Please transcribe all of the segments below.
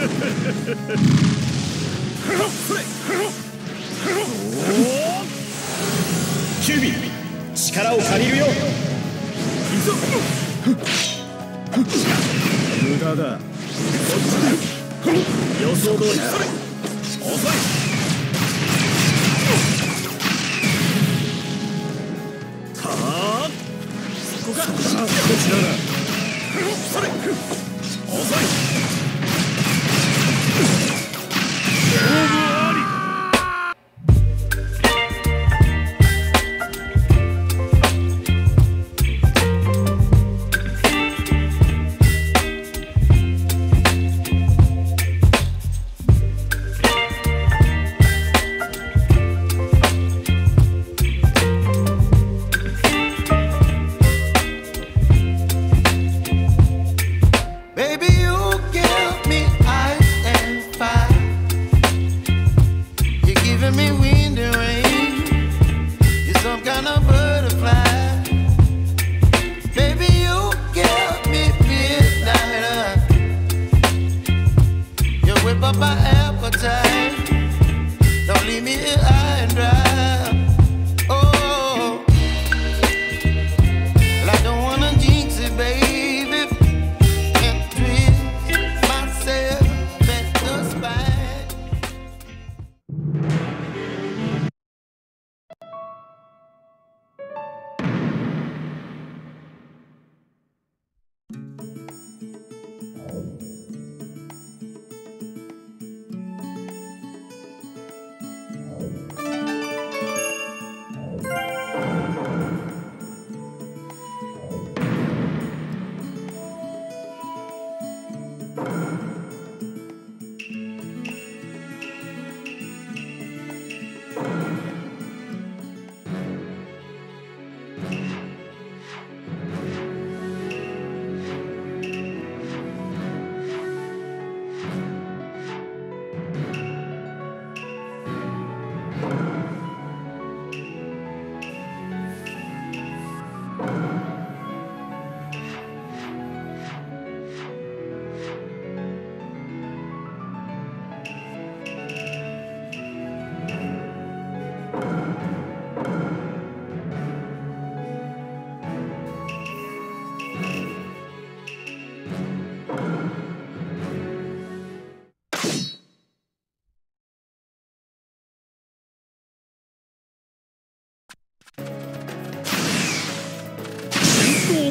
キュービー力を借りるよ無駄だ。予想通りだ。遅いはあここかこちらだ。それ遅い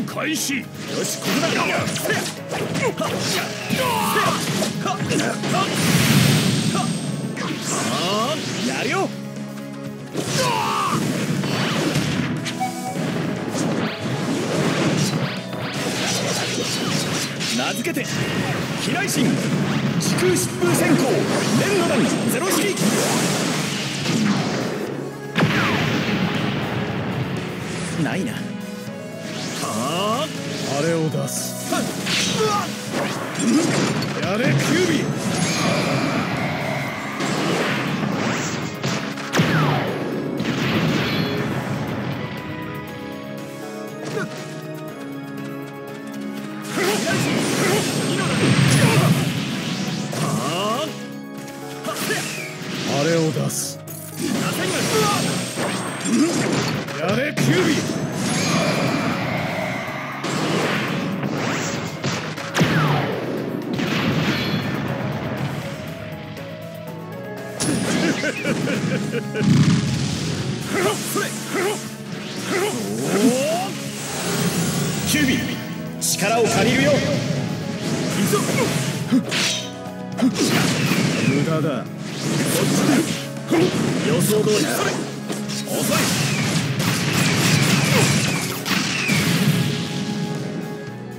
開始。よしここだ。やるよ名付けて飛来神時空疾風閃光連の弾ゼロ式ないなあれを出す。やれキュービー。キュービー力を借りるよ無駄だ予想通りだ遅い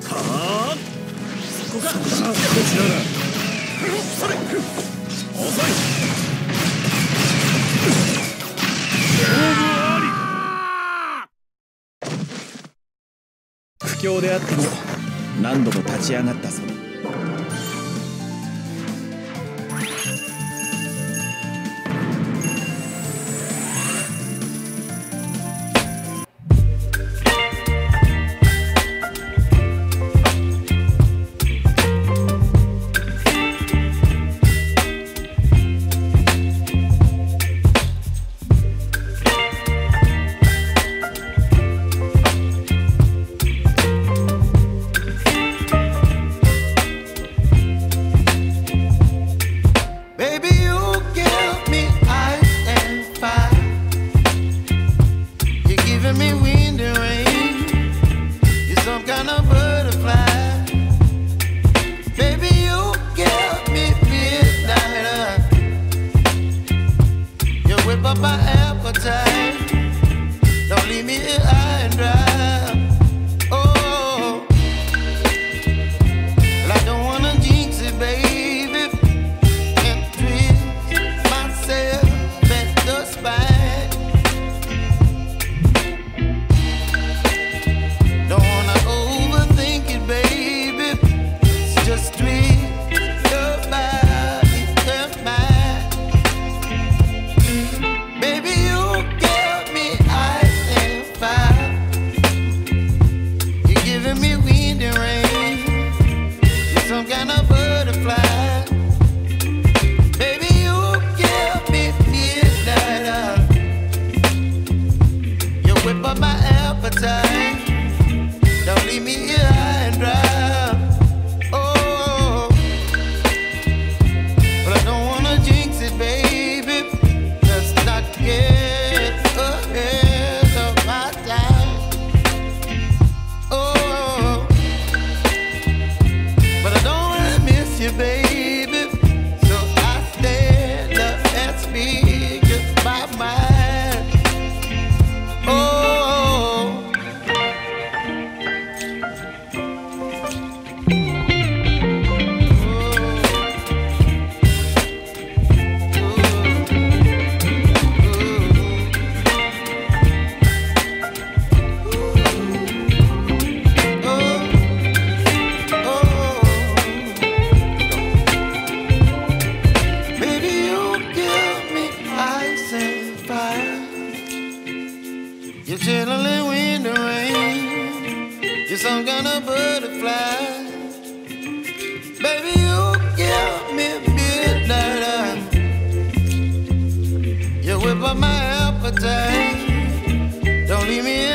はあそこかこちらだ遅い不況であっても何度も立ち上がったぞ。you, baby. You're chilling when the rain. You're some kind of butterfly. Baby, you give me midnight. Eye. You whip up my appetite. Don't leave me.